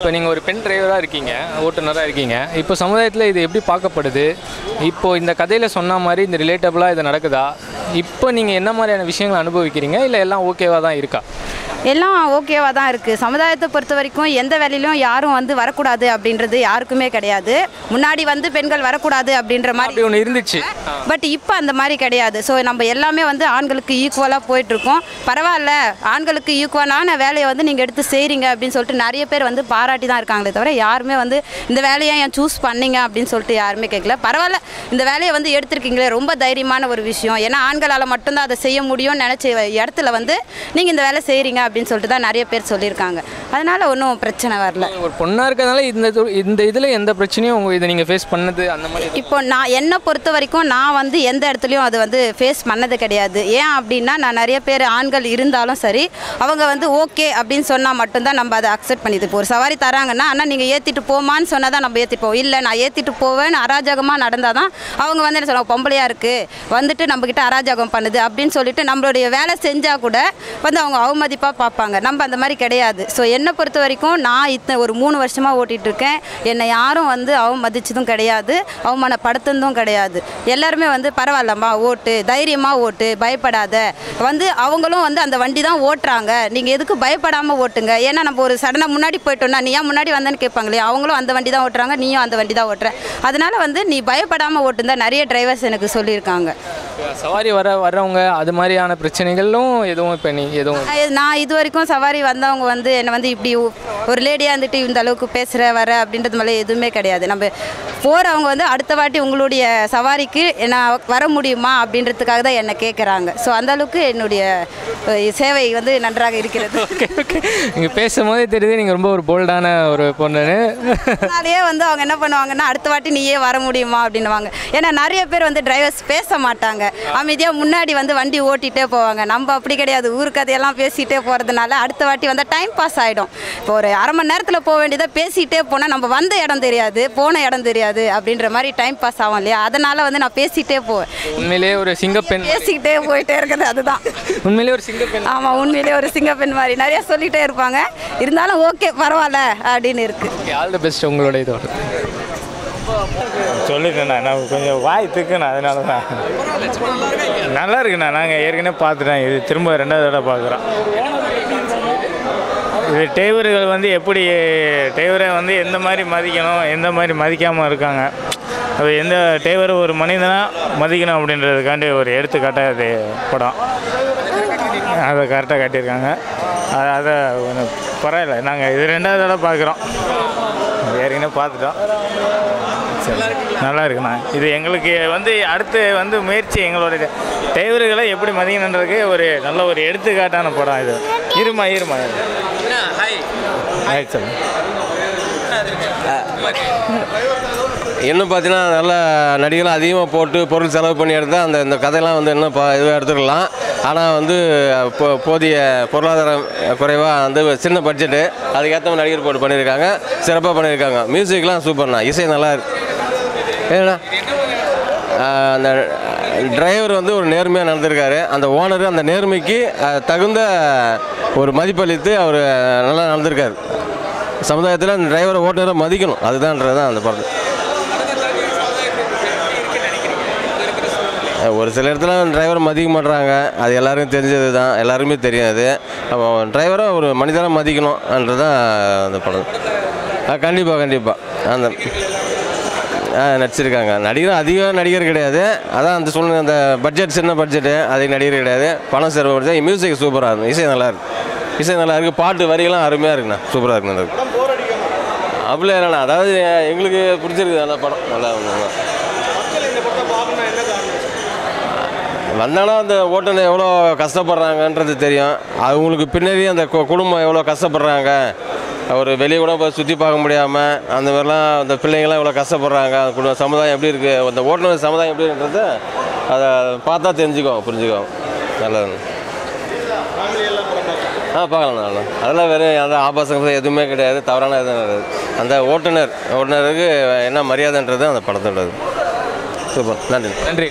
இப்போ நீங்கள் ஒரு பெண் டிரைவராக இருக்கீங்க ஓட்டுநராக இருக்கீங்க. இப்போ சமுதாயத்தில் இது எப்படி பார்க்கப்படுது? இப்போ இந்த கதையில் சொன்ன மாதிரி இந்த ரிலேட்டபுளாக இது நடக்குதா? இப்போ நீங்கள் என்ன மாதிரியான விஷயங்களை அனுபவிக்கிறீங்க? இல்லை எல்லாம் ஓகேவாக தான் இருக்கா? எல்லாம் ஓகேவாக தான் இருக்குது சமுதாயத்தை பொறுத்த வரைக்கும் எந்த வேலையிலும் யாரும் வந்து வரக்கூடாது அப்படின்றது யாருக்குமே கிடையாது. முன்னாடி வந்து பெண்கள் வரக்கூடாது அப்படின்ற மாதிரி ஒன்று இருந்துச்சு. பட் இப்போ அந்த மாதிரி கிடையாது. ஸோ நம்ம எல்லாமே வந்து ஆண்களுக்கு ஈக்குவலாக போயிட்டுருக்கோம் பரவாயில்ல. ஆண்களுக்கு ஈக்குவலான வேலையை வந்து நீங்கள் எடுத்து செய்கிறீங்க அப்படின்னு சொல்லிட்டு நிறைய பேர் வந்து பாராட்டி தான் இருக்காங்களே தவிர யாருமே வந்து இந்த வேலையை ஏன் சூஸ் பண்ணீங்க? அப்படின்னு சொல்லிட்டு யாருமே கேட்கல பரவாயில்ல இந்த வேலையை வந்து எடுத்திருக்கீங்களே ரொம்ப தைரியமான ஒரு விஷயம். ஏன்னா ஆண்களால் மட்டும்தான் அதை செய்ய முடியும்னு நினச்ச இடத்துல வந்து நீங்கள் இந்த வேலை செய்கிறீங்க அப்படின்னு சொல்லிட்டு தான் நிறைய பேர் சொல்லியிருக்காங்க. அதனால் ஒன்றும் பிரச்சனை வரல. ஒரு பொண்ணாக இருக்கிறதுனால இந்த இந்த இதில் எந்த பிரச்சனையும் உங்கள் இதை நீங்கள் ஃபேஸ் பண்ணது அந்த மாதிரி இப்போ நான் என்னை பொறுத்த வரைக்கும் நான் வந்து எந்த இடத்துலையும் அது வந்து ஃபேஸ் பண்ணது கிடையாது. ஏன் அப்படின்னா நான் நிறைய பேர் ஆண்கள் இருந்தாலும் சரி அவங்க வந்து ஓகே அப்படின்னு சொன்னால் மட்டும்தான் நம்ம அதை அக்செப்ட் பண்ணிது இப்போ ஒரு சவாரி தராங்கன்னா அண்ணா நீங்கள் ஏற்றிட்டு போமான்னு சொன்னால் தான் நம்ம ஏற்றிட்டு போவோம். இல்லை நான் ஏற்றிட்டு போவேன்னு அராஜகமாக நடந்தால் தான் அவங்க வந்து என்ன சொல்லுவாங்க பொம்பளையாக இருக்குது வந்துட்டு நம்மக்கிட்ட அராஜகம் பண்ணுது. அப்படின்னு சொல்லிட்டு நம்மளுடைய வேலை செஞ்சால் கூட வந்து அவங்க அவமதிப்பாக பார்ப்பாங்க. நம்ம அந்த மாதிரி கிடையாது. ஸோ என்னை பொறுத்த வரைக்கும் நான் இத்தனை ஒரு மூணு வருஷமாக ஓட்டிகிட்டு இருக்கேன். என்னை யாரும் வந்து அவமதிச்சதும் கிடையாது அவமானப்படுத்துனதும் கிடையாது. எல்லாருமே வந்து பரவாயில்லம்மா ஓட்டு தைரியமாக ஓட்டு பயப்படாத. வந்து அவங்களும் வந்து அந்த வண்டி தான் ஓட்டுறாங்க. நீங்கள் எதுக்கு பயப்படாமல் ஓட்டுங்க? ஏன்னா நம்ம ஒரு சடனாக முன்னாடி போயிட்டோம்னா நீ ஏன் முன்னாடி வந்தேன்னு கேட்பாங்களே அவங்களும் அந்த வண்டி தான் ஓட்டுறாங்க நீயும் அந்த வண்டி தான் ஓட்டுற. அதனால வந்து நீ பயப்படாமல் ஓட்டுந்தா நிறைய டிரைவர்ஸ் எனக்கு சொல்லியிருக்காங்க. சவாரி வர வர்றவங்க அது மாதிரியான பிரச்சனைகளும் எதுவும் இப்போ நீ எதுவும் நான் இது வரைக்கும் சவாரி வந்தவங்க வந்து என்னை வந்து இப்படி ஒரு லேடியாக இருந்துட்டு இந்த அளவுக்கு பேசுகிற வர அப்படின்றது மேலே எதுவுமே கிடையாது. நம்ம போகிறவங்க வந்து அடுத்த வாட்டி உங்களுடைய சவாரிக்கு நான் வர முடியுமா அப்படின்றதுக்காக தான் என்னை கேட்குறாங்க ஸோ அந்த அளவுக்கு என்னுடைய சேவை வந்து நன்றாக இருக்கிறது. ஓகே ஓகே நீங்கள் பேசும்போதே தெரியுது நீங்கள் ரொம்ப ஒரு போல்டான ஒரு பொண்ணுன்னு. அதனாலேயே வந்து அவங்க என்ன பண்ணுவாங்கன்னா அடுத்த வாட்டி நீயே வர முடியுமா அப்படின்னுவாங்க. ஏன்னா நிறைய பேர் வந்து டிரைவர்ஸ் பேச மாட்டாங்க. அமைதியாக முன்னாடி வந்து வண்டி ஓட்டிகிட்டே போவாங்க. நம்ம அப்படி கிடையாது. ஊர் கதையெல்லாம் பேசிகிட்டே போகிறதுனால அடுத்த வாட்டி வந்தால் டைம் பாஸ் ஆகிடும் இப்போ ஒரு அரை மணி நேரத்தில் போக வேண்டியதை பேசிகிட்டே போனால் நம்ம வந்த இடம் தெரியாது போன இடம் தெரியாது அப்படின்ற மாதிரி டைம் பாஸ் ஆகும் இல்லையா? அதனால் வந்து நான் பேசிகிட்டே போவேன். உண்மையிலேயே ஒரு சிங்கப்பெண் பேசிக்கிட்டே போயிட்டே இருக்கிறது அதுதான். உண்மையிலேயே ஒரு சிங்கப்பெண். ஆமாம் உண்மையிலேயே ஒரு சிங்கப்பெண் மாதிரி. நிறைய சொல்லிகிட்டே இருப்பாங்க. இருந்தாலும் ஓகே பரவாயில்ல அப்படின்னு இருக்குது ஆல் தி பெஸ்ட் உங்களோட இதோட. சொல்லிட்டேண்ணா. நான் கொஞ்சம் வாய் திக்குண்ணா அதனால தான் நல்லா இருக்குண்ணா. நாங்கள் ஏற்கனவே பார்த்துட்டோம். இது திரும்ப ரெண்டாவது தடவை பார்க்குறோம். இது டிரைவர்கள் வந்து எப்படி டிரைவரை வந்து எந்த மாதிரி மதிக்கணும் எந்த மாதிரி மதிக்காமல் இருக்காங்க? அது எந்த டிரைவர் ஒரு மனிதனாக மதிக்கணும் அப்படின்றதுக்காண்டி ஒரு எடுத்துக்காட்டாக இது படம். அதை கரெக்டாக காட்டியிருக்காங்க. அதை கொஞ்சம் பரவாயில்ல. நாங்கள் இது ரெண்டாவது தடவை பார்க்குறோம். ஏற்கனவே பார்த்துட்டோம். நல்லா இருக்குண்ணா இது எங்களுக்கு வந்து அடுத்து வந்து முயற்சி எங்களுடைய டிரைவர்களை எப்படி மதிக்கணுன்றதுக்கு ஒரு நல்ல ஒரு எடுத்துக்காட்டான படம் இது. இருமா இருமா. இன்னும் பார்த்தீங்கன்னா நல்ல நடிகர்கள் அதிகமாக போட்டு பொருள் செலவு பண்ணி எடுத்தால் அந்த இந்த கதையெல்லாம் வந்து இன்னும் பா இதுவாக எடுத்துக்கலாம். ஆனால் வந்து போ போதிய பொருளாதாரம் குறைவாக வந்து சின்ன பட்ஜெட்டு அதுக்கேற்ற மாதிரி நடிகர் போட்டு பண்ணியிருக்காங்க. சிறப்பாக பண்ணியிருக்காங்க. மியூசிக்லாம் சூப்பர்ண்ணா இசை நல்லா இருக்கு ஏன்னா அந்த டிரைவர் வந்து ஒரு நேர்மையாக நடந்திருக்காரு. அந்த ஓனர் அந்த நேர்மைக்கு தகுந்த ஒரு மதிப்பளித்து அவர் நல்லா நடந்திருக்காரு. சமுதாயத்தில் அந்த டிரைவரை ஓட்டுநரை மதிக்கணும். அதுதான்றது தான் அந்த படம் ஒரு சில இடத்துல டிரைவர் மதிக்க மாட்றாங்க. அது எல்லாருக்கும் தெரிஞ்சது தான் எல்லாருமே தெரியும் அது டிரைவரை ஒரு மனிதனாக மதிக்கணும்ன்றது தான் அந்த படம் கண்டிப்பாக கண்டிப்பாக அந்த நடிச்சிருக்காங்க. நடிகர் அதிக நடிகர் கிடையாது. அதான் அந்த சூழ்நிலை அந்த பட்ஜெட் சின்ன பட்ஜெட்டு அதிக நடிகர் கிடையாது. பணம் செலவு மியூசிக் சூப்பராக இருக்கும் இசை நல்லா இருக்கு. இசை நல்லா இருக்கு. பாட்டு வரிகளாம் அருமையாக இருக்குண்ணா. சூப்பராக இருக்கு அப்படிலாம் அப்படியே இல்லைண்ணா அதாவது எங்களுக்கு பிடிச்சிருக்கு நல்லா படம். நல்லா ஒன்று அந்த ஓட்டுநர் எவ்வளோ கஷ்டப்படுறாங்கன்றது தெரியும். அவங்களுக்கு பின்னாடி அந்த கு- குடும்பம் எவ்வளோ கஷ்டப்படுறாங்க. ஒரு வெளியே கூட போய் சுற்றி பார்க்க முடியாமல் அந்த மாதிரிலாம் அந்த பிள்ளைங்களாம் இவ்வளோ கஷ்டப்படுறாங்க. அந்த குடும்ப சமுதாயம் எப்படி இருக்குது அந்த ஓட்டுநர் சமுதாயம் எப்படின்றத அதை பார்த்தா தெரிஞ்சுக்குவோம் புரிஞ்சுக்குவோம் நல்லது. ஆ பார்க்கலாம் நல்லா அதெல்லாம் வேறு அந்த ஆபாசங்கள் எதுவுமே கிடையாது. தவறான எதுவும் கிடையாது அந்த ஓட்டுநர் ஓட்டுநருக்கு என்ன மரியாதைன்றது அந்த படத்தோடது. சூப்பர். நன்றி நன்றி.